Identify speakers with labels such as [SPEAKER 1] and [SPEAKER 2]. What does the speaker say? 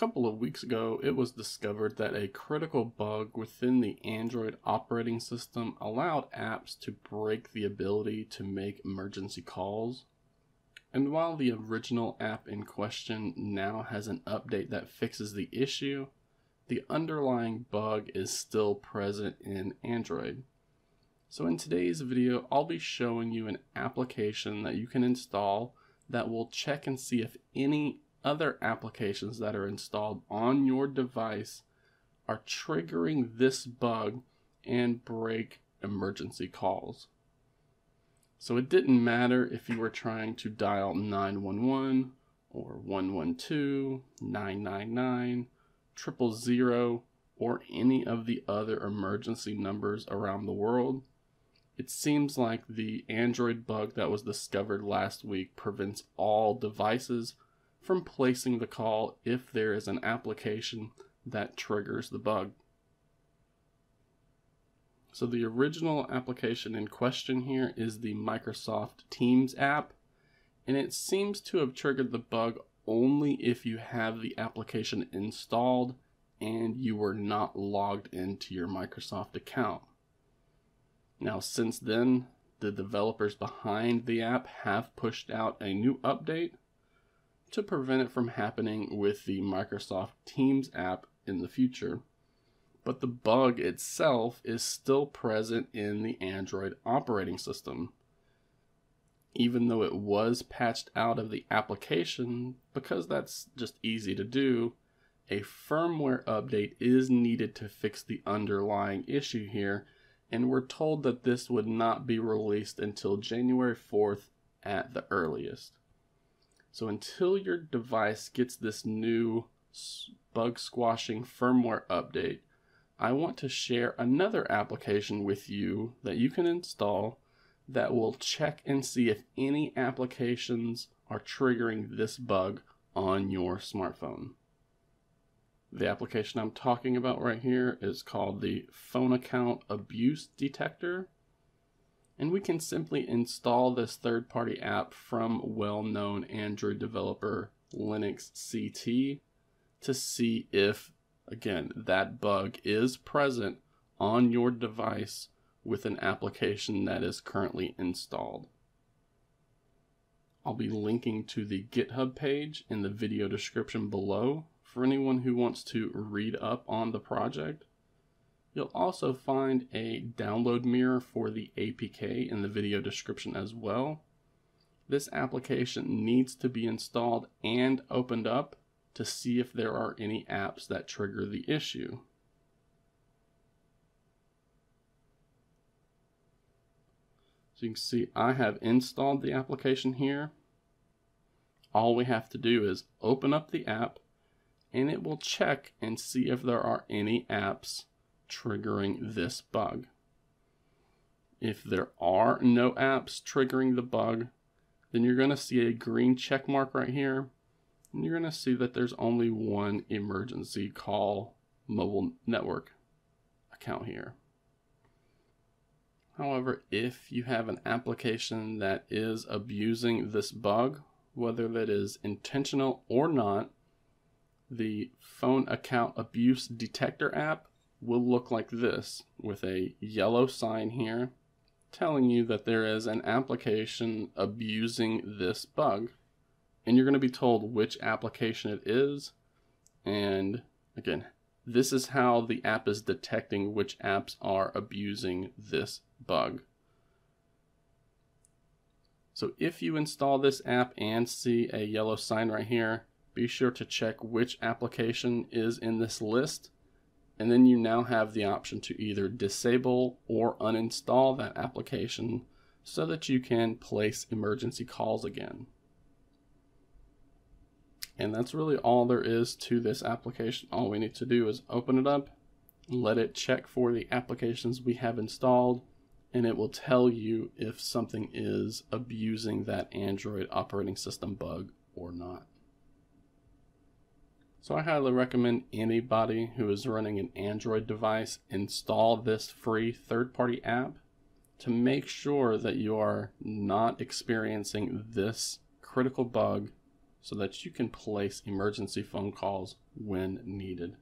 [SPEAKER 1] couple of weeks ago, it was discovered that a critical bug within the Android operating system allowed apps to break the ability to make emergency calls. And while the original app in question now has an update that fixes the issue, the underlying bug is still present in Android. So in today's video, I'll be showing you an application that you can install that will check and see if any other applications that are installed on your device are triggering this bug and break emergency calls. So it didn't matter if you were trying to dial 911 or 112, 999, triple zero, or any of the other emergency numbers around the world. It seems like the Android bug that was discovered last week prevents all devices from placing the call if there is an application that triggers the bug. So the original application in question here is the Microsoft Teams app, and it seems to have triggered the bug only if you have the application installed and you were not logged into your Microsoft account. Now, since then, the developers behind the app have pushed out a new update to prevent it from happening with the Microsoft Teams app in the future. But the bug itself is still present in the Android operating system. Even though it was patched out of the application, because that's just easy to do, a firmware update is needed to fix the underlying issue here, and we're told that this would not be released until January 4th at the earliest. So until your device gets this new bug squashing firmware update, I want to share another application with you that you can install that will check and see if any applications are triggering this bug on your smartphone. The application I'm talking about right here is called the Phone Account Abuse Detector and we can simply install this third-party app from well-known Android developer Linux CT to see if, again, that bug is present on your device with an application that is currently installed. I'll be linking to the GitHub page in the video description below for anyone who wants to read up on the project. You'll also find a download mirror for the APK in the video description as well. This application needs to be installed and opened up to see if there are any apps that trigger the issue. So you can see I have installed the application here. All we have to do is open up the app and it will check and see if there are any apps triggering this bug. If there are no apps triggering the bug, then you're going to see a green check mark right here. And you're going to see that there's only one emergency call mobile network account here. However, if you have an application that is abusing this bug, whether that is intentional or not, the phone account abuse detector app will look like this with a yellow sign here telling you that there is an application abusing this bug. And you're going to be told which application it is. And again, this is how the app is detecting which apps are abusing this bug. So if you install this app and see a yellow sign right here, be sure to check which application is in this list and then you now have the option to either disable or uninstall that application so that you can place emergency calls again. And that's really all there is to this application. All we need to do is open it up, let it check for the applications we have installed, and it will tell you if something is abusing that Android operating system bug or not. So I highly recommend anybody who is running an Android device install this free third-party app to make sure that you are not experiencing this critical bug so that you can place emergency phone calls when needed.